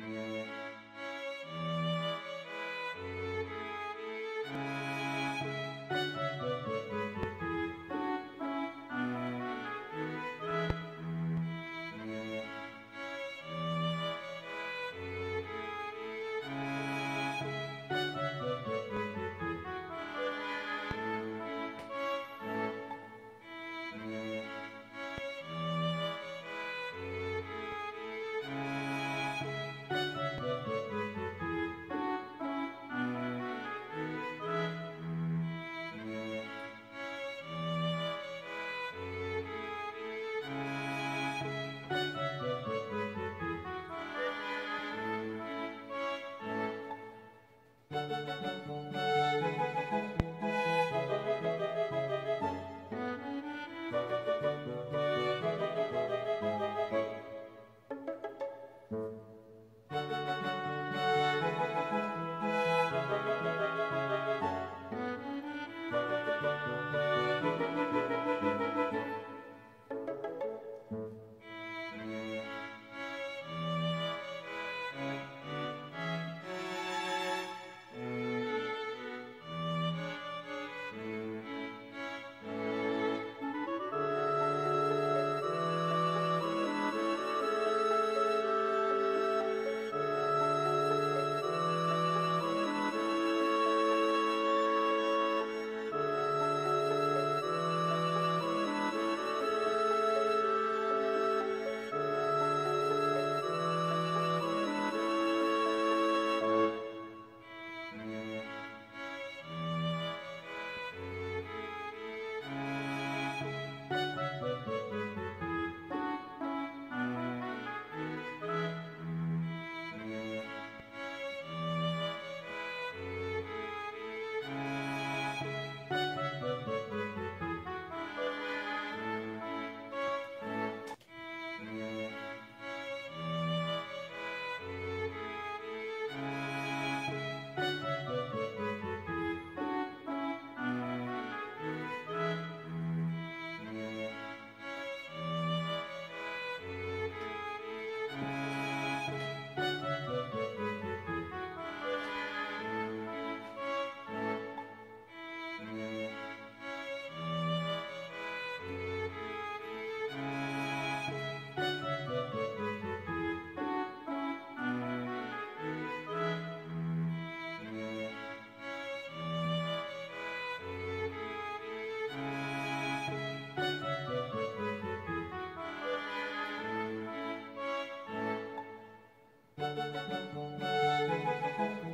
Música Thank you.